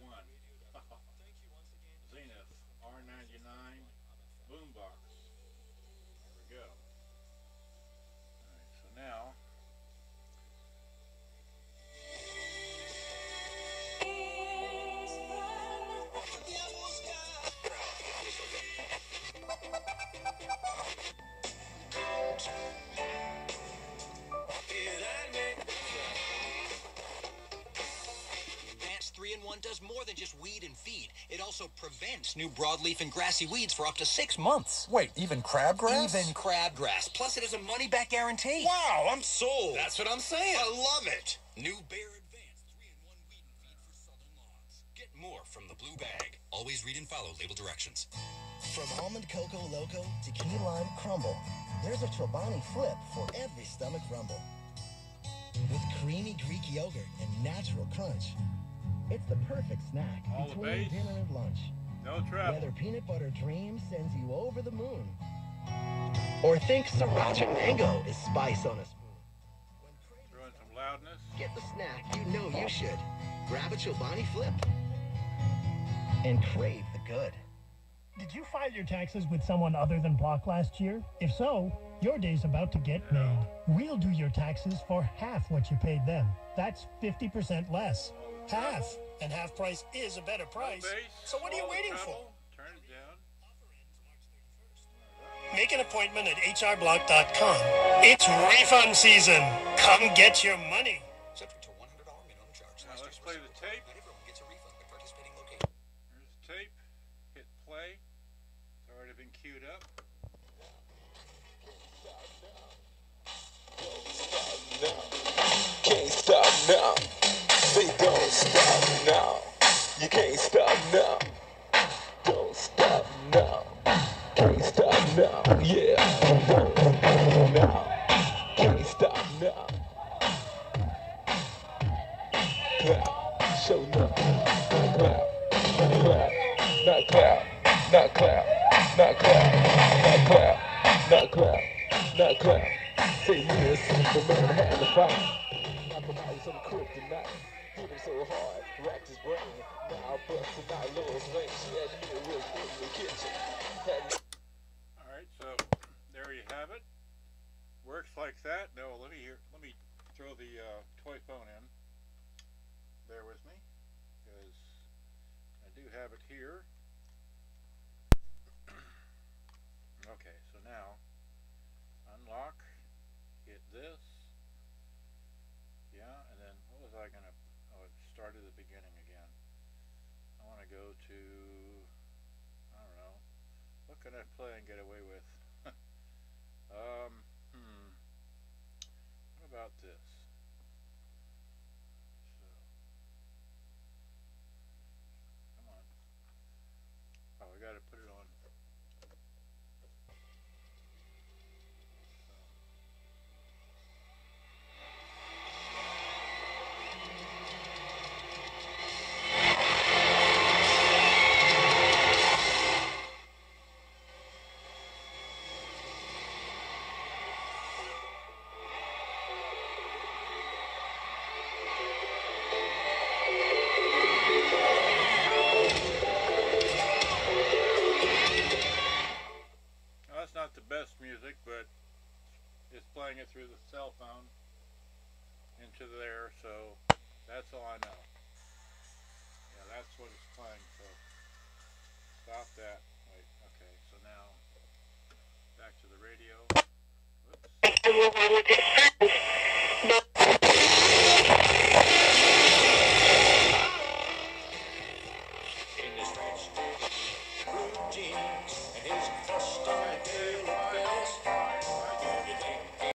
one. Zenith R99 boombox. Than just weed and feed. It also prevents new broadleaf and grassy weeds for up to six months. Wait, even crabgrass? Even crabgrass. Plus, it has a money-back guarantee. Wow, I'm sold. That's what I'm saying. I love it. New Bayer Advanced 3-in-1 weed and feed for southern lawns. Get more from the blue bag. Always read and follow label directions. From almond cocoa loco to key lime crumble, there's a Chobani flip for every stomach rumble. With creamy Greek yogurt and natural crunch, it's the perfect snack All between bass. dinner and lunch. no trouble. Whether peanut butter dream sends you over the moon, or think sriracha mango is spice on a spoon. When Throw in some loudness. Get the snack you know you should. Grab a Chobani flip and crave the good. Did you file your taxes with someone other than Block last year? If so, your day's about to get made. We'll do your taxes for half what you paid them. That's 50% less. Half. And half price is a better price. So what are you waiting for? treble. Turn it down. Make an appointment at hrblock.com. It's refund season. Come get your money. Subject to $100 minimum charge. Now let's play the tape. Not everyone gets a refund by participating location. Here's the tape. Hit play. It's already been queued up. Can't stop now. They don't stop now. You can't stop now. Don't stop now. Can't stop now. Yeah. Don't stop now. Can't stop now. Clap. Show up. Clap. Clap. Not clap. Not clap. Not clap. Not clap. Not clap. Not clap. Say me a Superman had to fight. I provide some kryptonite. Hit him so hard, racked his brain. Now busting out Lois Lane. She had me real quick in the kitchen. All right, so there you have it. Works like that. No, let me hear. Let me throw the uh, toy phone in. Bear with me, because I do have it here. okay, so now unlock. Hit this. Yeah, and then what was I gonna? Oh, it started at the beginning again. I want to go to. I don't know. What can I play and get away with? um, hmm. What about this? Music, but it's playing it through the cell phone into there, so that's all I know. Yeah, that's what it's playing, so stop that. Wait, okay, so now back to the radio. In his jeans and his